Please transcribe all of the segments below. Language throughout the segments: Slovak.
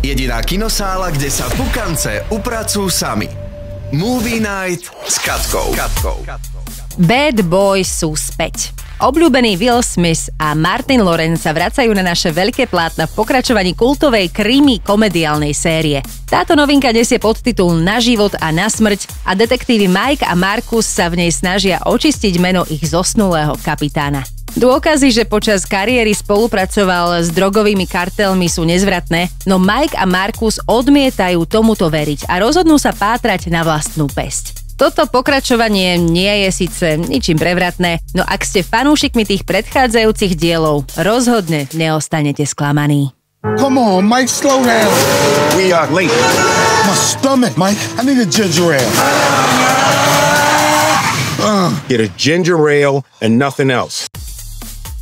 Jediná kinosála, kde sa pukance upracujú sami. Movie Night s Katkou. Katkou. Bad Boys sú späť. Obľúbený Will Smith a Martin Lawrence sa vracajú na naše veľké plátna v pokračovaní kultovej krimi komediálnej série. Táto novinka nesie podtitul Na život a na smrť a detektívy Mike a Markus sa v nej snažia očistiť meno ich zosnulého kapitána. Dôkazy, že počas kariéry spolupracoval s drogovými kartelmi sú nezvratné, no Mike a Markus odmietajú tomuto veriť a rozhodnú sa pátrať na vlastnú pesť. Toto pokračovanie nie je síce ničím prevratné, no ak ste fanúšikmi tých predchádzajúcich dielov, rozhodne neostanete sklamaní. Come on, Mike, slow down. We are late. My stomach, Mike. I need a ginger ale. Uh, Get a ginger ale and nothing else.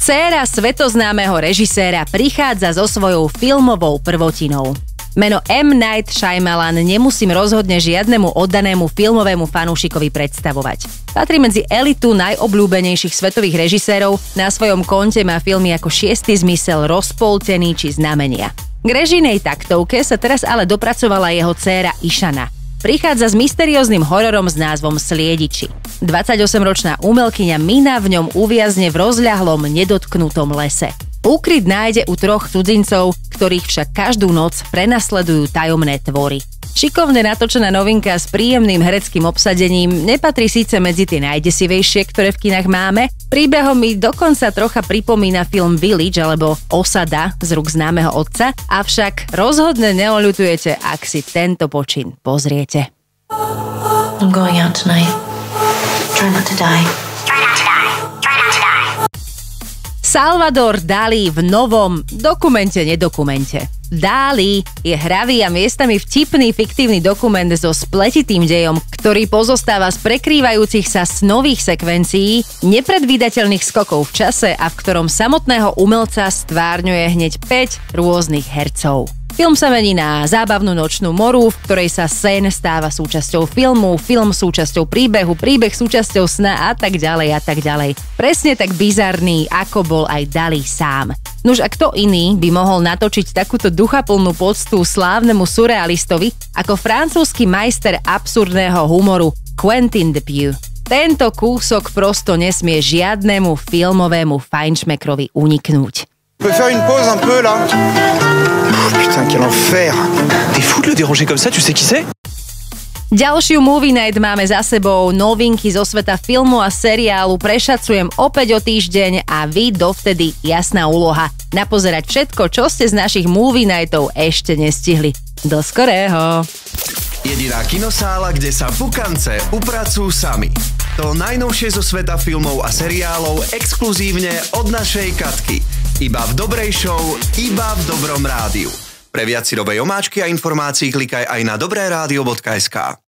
Céra svetoznámeho režiséra prichádza so svojou filmovou prvotinou. Meno M. Night Shyamalan nemusím rozhodne žiadnemu oddanému filmovému fanúšikovi predstavovať. Patrí medzi elitu najobľúbenejších svetových režisérov, na svojom konte má filmy ako Šiestý zmysel, Rozpoltený či Znamenia. K režinej taktovke sa teraz ale dopracovala jeho dcéra Išana. Prichádza s mysterióznym hororom s názvom Sliediči. 28-ročná umelkyňa Mina v ňom uviazne v rozľahlom, nedotknutom lese. Úkryt nájde u troch cudzincov, ktorých však každú noc prenasledujú tajomné tvory. Šikovne natočená novinka s príjemným hereckým obsadením nepatrí síce medzi tie najdesivejšie, ktoré v kinách máme, príbehom mi dokonca trocha pripomína film Village alebo Osada z rúk známeho otca, avšak rozhodne neoľutujete, ak si tento počin pozriete. I'm going out tonight. Try not to die. Salvador Dali v novom dokumente nedokumente. Dali je hravý a miestami vtipný fiktívny dokument so spletitým dejom, ktorý pozostáva z prekrývajúcich sa snových sekvencií, nepredvídateľných skokov v čase a v ktorom samotného umelca stvárňuje hneď 5 rôznych hercov. Film sa mení na zábavnú nočnú moru, v ktorej sa sen stáva súčasťou filmu, film súčasťou príbehu, príbeh súčasťou sna a tak ďalej a tak ďalej. Presne tak bizarný, ako bol aj Dali sám. Nuž a kto iný by mohol natočiť takúto duchaplnú poctu slávnemu surrealistovi ako francúzsky majster absurdného humoru Quentin Depew. Tento kúsok prosto nesmie žiadnemu filmovému fajnšmekrovi uniknúť. On peut faire une pause un peu là Putain, quel enfer T'es fou de le déranger comme ça, tu sais qui c'est Ďalšiu Movie Night máme za sebou, novinky zo sveta filmu a seriálu prešacujem opäť o týždeň a vy dovtedy jasná úloha. Napozerať všetko, čo ste z našich Movie Nightov ešte nestihli. Do skorého! Jediná kinosála, kde sa pukance upracujú sami. To najnovšie zo sveta filmov a seriálov exkluzívne od našej Katky. Iba v dobrej show, iba v dobrom rádiu. Pre viac si omáčky a informácií klikaj aj na dobré rádio.sk.